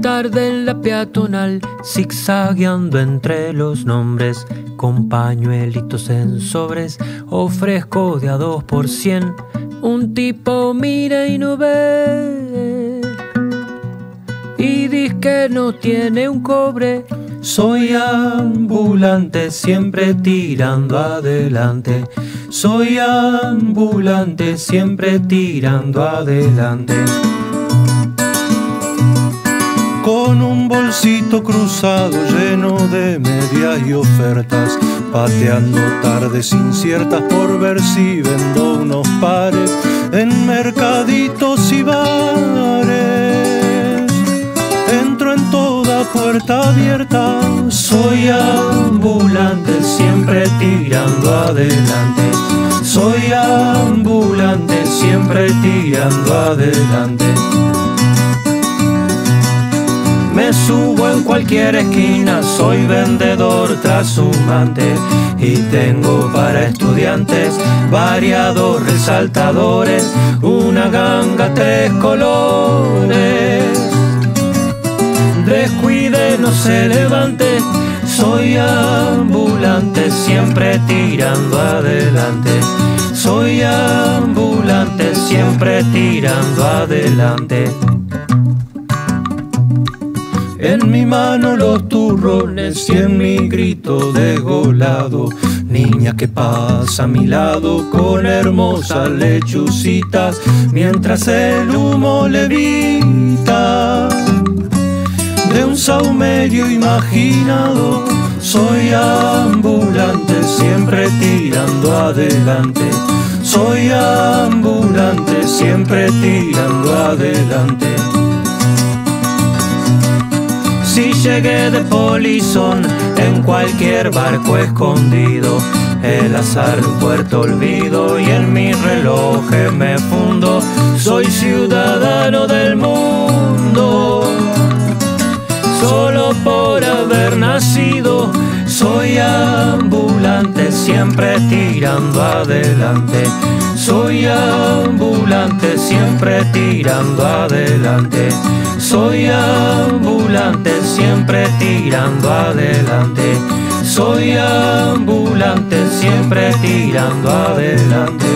tarde en la peatonal, zigzagueando entre los nombres, con pañuelitos en sobres, ofrezco de a dos por cien. Un tipo mira y no ve, y dice que no tiene un cobre. Soy ambulante, siempre tirando adelante. Soy ambulante, siempre tirando adelante. Con un bolsito cruzado lleno de medias y ofertas, pateando tardes inciertas por ver si vendo unos pares en mercaditos y bares. Entro en toda puerta abierta, Soy ambulante, siempre tirando adelante. Soy ambulante, siempre tirando adelante. Me subo en cualquier esquina, soy vendedor trashumante y tengo para estudiantes variados resaltadores, una ganga, tres colores. Descuide, no se levante, soy ambulante, siempre tirando adelante. Soy ambulante, siempre tirando adelante. En mi mano los turrones y en mi grito desgolado. Niña que pasa a mi lado con hermosas lechucitas mientras el humo levita. De un saumerio imaginado, soy ambulante, siempre tirando adelante. Soy ambulante, siempre tirando adelante. Si llegué de polizón en cualquier barco escondido, el azar un puerto olvido y en mi reloj me fundo. Soy ciudadano del mundo, solo por haber nacido. Soy ambulante, siempre tirando adelante. Soy ambulante, siempre tirando adelante. Soy ambulante, siempre tirando adelante. Soy ambulante, siempre tirando adelante.